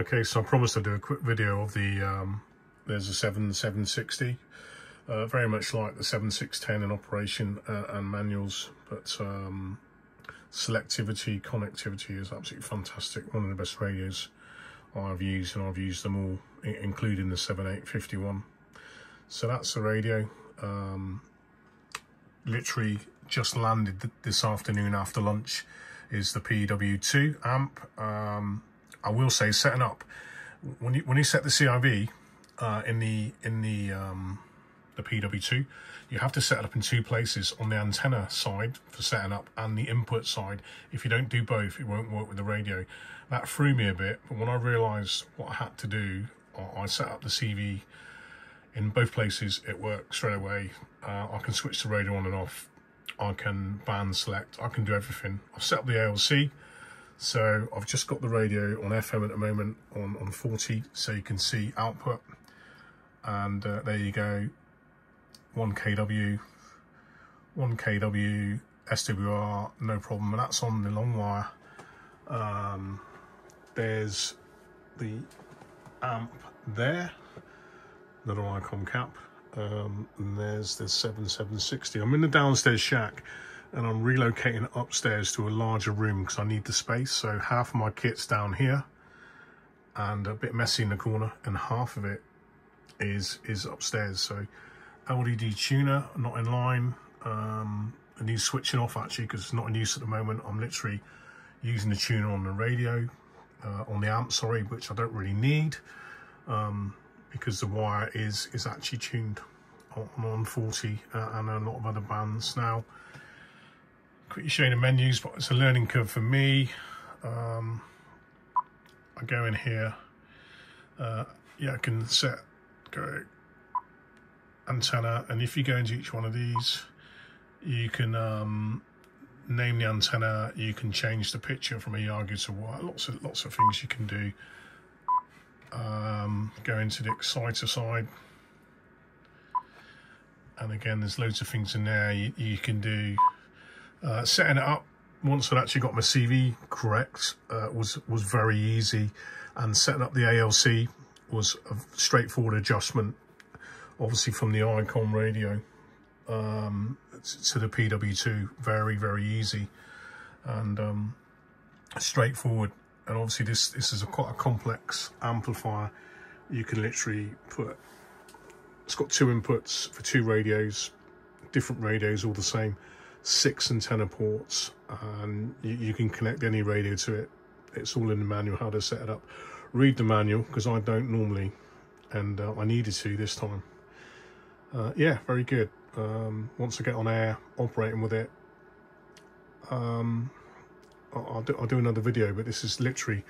Okay, so I promised I'd do a quick video of the, um, there's a 7760, uh, very much like the 7610 in operation uh, and manuals, but um, selectivity, connectivity is absolutely fantastic. One of the best radios I've used, and I've used them all, including the 7851. So that's the radio. Um, literally just landed th this afternoon after lunch is the PW2 amp. Um, I will say setting up when you when you set the CIV uh, in the in the um, the PW2, you have to set it up in two places on the antenna side for setting up and the input side. If you don't do both, it won't work with the radio. That threw me a bit, but when I realised what I had to do, I set up the CV in both places. It works straight away. Uh, I can switch the radio on and off. I can band select. I can do everything. I've set up the ALC. So I've just got the radio on FM at the moment on, on 40 so you can see output. And uh, there you go, 1 kW, 1 kW, SWR, no problem. And that's on the long wire. Um, there's the amp there, little icon cap. Um, and there's the 7760. I'm in the downstairs shack and I'm relocating upstairs to a larger room because I need the space. So half of my kit's down here and a bit messy in the corner and half of it is is upstairs. So LDG tuner, not in line. Um, I need switching off actually because it's not in use at the moment. I'm literally using the tuner on the radio, uh, on the amp, sorry, which I don't really need um, because the wire is, is actually tuned on, on 40 uh, and a lot of other bands now quickly showing the menus, but it's a learning curve for me. Um, I go in here. Uh, yeah, I can set go antenna, and if you go into each one of these, you can um, name the antenna. You can change the picture from a Yagi to what. Lots of lots of things you can do. Um, go into the exciter side and again there's loads of things in there you, you can do uh, setting it up once I'd actually got my CV correct uh, was was very easy. And setting up the ALC was a straightforward adjustment obviously from the Icom radio um, to the PW2 very very easy. And um, straightforward. And obviously this this is a quite a complex amplifier. You can literally put it's got two inputs for two radios different radios all the same six antenna ports and you, you, can connect any radio to it. It's all in the manual how to set it up. Read the manual because I don't normally and uh, I needed to this time. Uh, yeah very good. Um, once I get on air operating with it um, I'll, do, I'll do another video but this is literally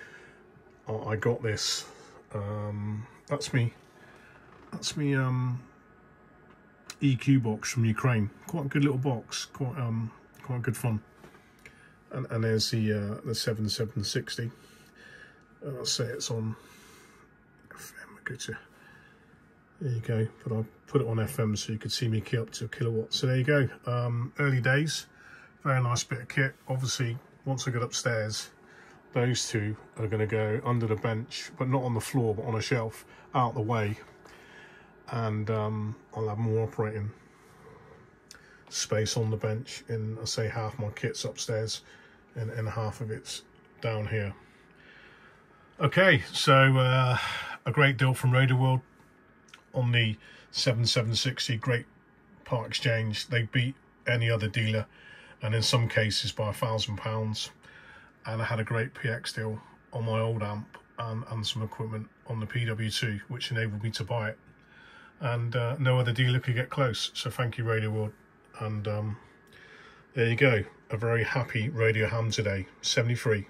I got this. Um, that's me. That's me um, EQ box from Ukraine. Quite a good little box, quite um, quite good fun. And, and there's the uh, the 7760. Uh, I'll say it's on FM. Go to there you go. But I'll put it on FM so you could see me key up to a kilowatt. So there you go. Um, early days. Very nice bit of kit. Obviously, once I get upstairs, those two are going to go under the bench, but not on the floor, but on a shelf out the way and um, I'll have more operating space on the bench and I say half my kit's upstairs and, and half of it's down here. Okay, so uh, a great deal from Radio World on the 7760, great part exchange. They beat any other dealer and in some cases by a thousand pounds. And I had a great PX deal on my old amp and, and some equipment on the PW2, which enabled me to buy it and uh, no other dealer could get close. So thank you, Radio World. And um, there you go. A very happy Radio Ham today, 73.